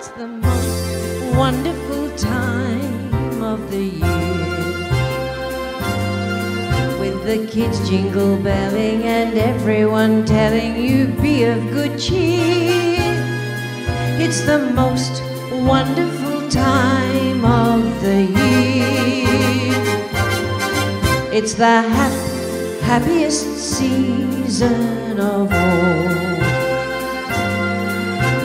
It's the most wonderful time of the year. With the kids jingle belling and everyone telling you be of good cheer. It's the most wonderful time of the year. It's the hap- happiest season of all.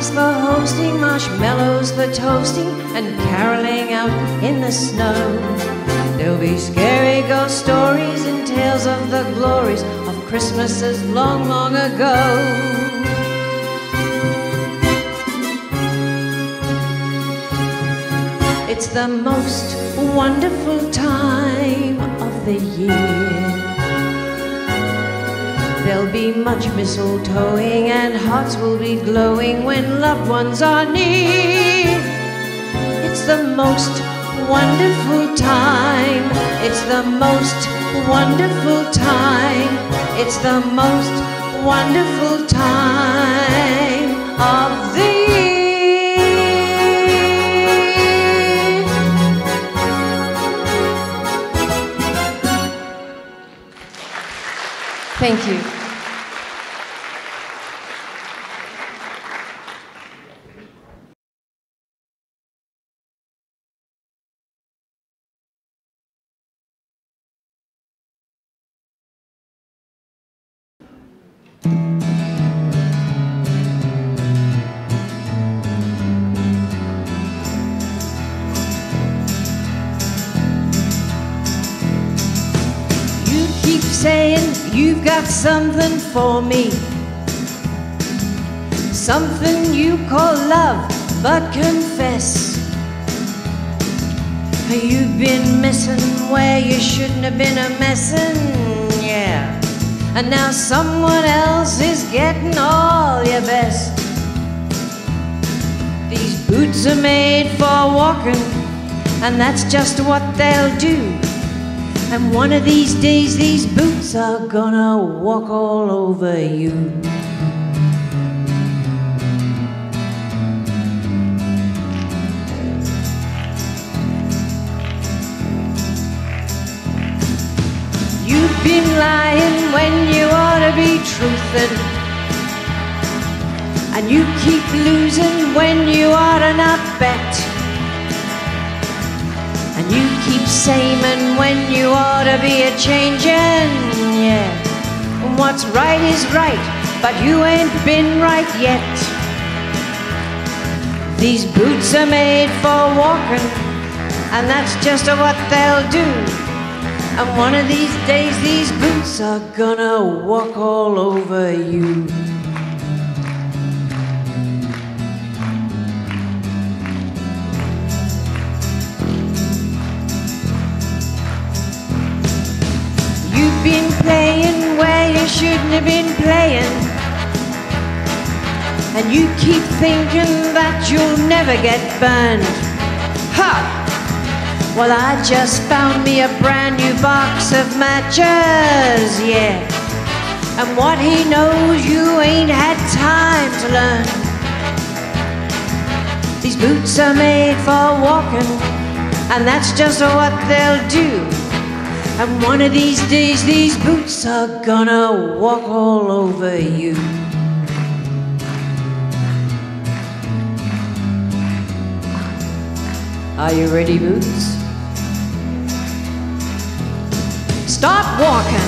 Parties for hosting, marshmallows for toasting, and caroling out in the snow. There'll be scary ghost stories and tales of the glories of Christmases long, long ago. It's the most wonderful time of the year. There'll be much mistletoeing and hearts will be glowing when loved ones are near. It's the most wonderful time. It's the most wonderful time. It's the most wonderful time of the year. You've got something for me. Something you call love, but confess. You've been messing where you shouldn't have been a messin', yeah. And now someone else is getting all your best. These boots are made for walking, and that's just what they'll do. And one of these days, these boots are gonna walk all over you. You've been lying when you ought to be truthing. And you keep losing when you ought to not bet. Saying when you ought to be a changin', yeah. And what's right is right, but you ain't been right yet. These boots are made for walking, and that's just what they'll do. And one of these days, these boots are gonna walk all over you. Shouldn't have been playing. And you keep thinking that you'll never get burned. Ha! Well, I just found me a brand new box of matches, yeah. And what he knows, you ain't had time to learn. These boots are made for walking, and that's just what they'll do. And one of these days, these boots are gonna walk all over you. Are you ready, boots? Stop walking.